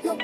Your